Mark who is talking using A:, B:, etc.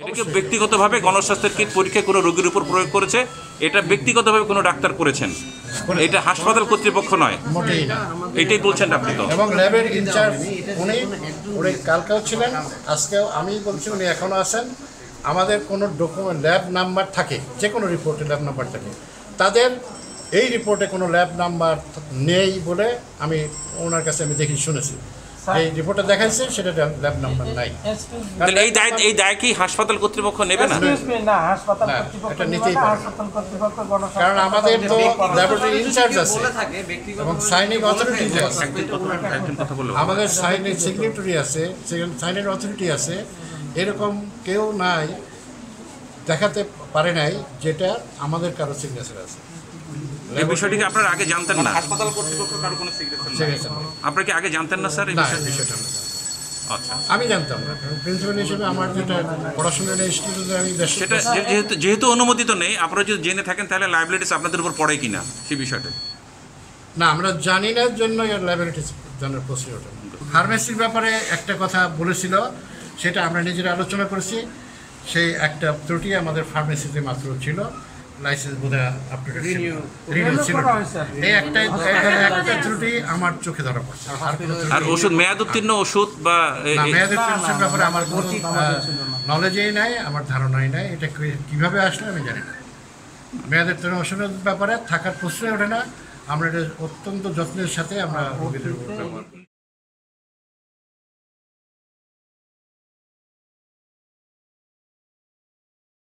A: এটাকে ব্যক্তিগতভাবে গণস্বাস্থ্যের কিট পরীক্ষা কোনো রোগীর উপর প্রয়োগ করেছে এটা ব্যক্তিগতভাবে কোনো ডাক্তার করেছেন। এটা হাসপাতাল কর্তৃপক্ষ নয়। এটাই বলছেন আপনি তো।
B: এবং ল্যাবের ইনচার্জ উনি উনি কালকেও ছিলেন আজকেও আমি বলছি উনি এখনও আছেন। আমাদের কোনো ডকুমেন্ট ল্যাব নাম্বার থাকে যে কোনো রিপোর্টে ল্যাব নাম্বার থাকে। তাদের এই রিপোর্টে কোনো ল্যাব নাম্বার নেই বলে আমি ওনার কাছে আমি দেখি শুনেছি। এই রিপোর্টে দেখাইছে সেটা ল্যাব নাম্বার নাই।
A: তাহলে এই দায় এই দায় কি হাসপাতাল কর্তৃপক্ষ নেবে না?
C: না হাসপাতাল কর্তৃপক্ষ
B: এটা নিতেই পারে। কারণ আমাদের তো ল্যাবরেটরি ইনচার্জ আছে। এবং সাইনিং অথরিটি আছে। আমাদের আছে সাইনের অথরিটি আছে। এরকম কেউ নাই দেখাতে পারে নাই যেটা আমাদের কারও সিগনেচার আছে।
A: এই বিষয়টিকে আপনারা আগে জানতেন না? হাসপাতাল কর্তৃপক্ষ কারও কোনো সিগনেচার
B: সিগনেচার
A: আপনারা কি আগে জানতেন না স্যার এই বিষয়টা? আচ্ছা।
B: আমি জানতাম না। প্রিন্সিপাল হিসেবে আমার যেটা পড়াশোনার ইনস্টিটিউটে আমি
A: সেটা যেহেতু যেহেতু অনুমোদিত নেই আপনারা যদি জেনে থাকেন তাহলে লাইবিলিটিস আপনাদের উপর পড়ে কিনা সেই বিষয়টা?
B: না আমরা জানি না জন্য জানার ফার্মেসির ব্যাপারে একটা কথা বলেছিল সেটা আমরা নিজেরা আলোচনা করেছি। সেই একটা ত্রুটি আমাদের ফার্মেসিতে মাত্র ছিল। লাইসেন্স বোধহয়। এই একটা একটা ত্রুটি আমার চোখে ধরা পড়ছে। আর
A: ওষুধ মেয়াদ উত্তীর্ণ ওষুধ বা
B: মেয়াদের ব্যাপারে আমার কোনো। নলেজেই নাই আমার ধারণাই নাই। এটা কীভাবে আসলে আমি জানি না। মেয়াদের পেনশনের ব্যাপারে থাকার প্রশ্নই ওঠে না। আমরা এটা অত্যন্ত যত্নের সাথে আমরা রোগীদের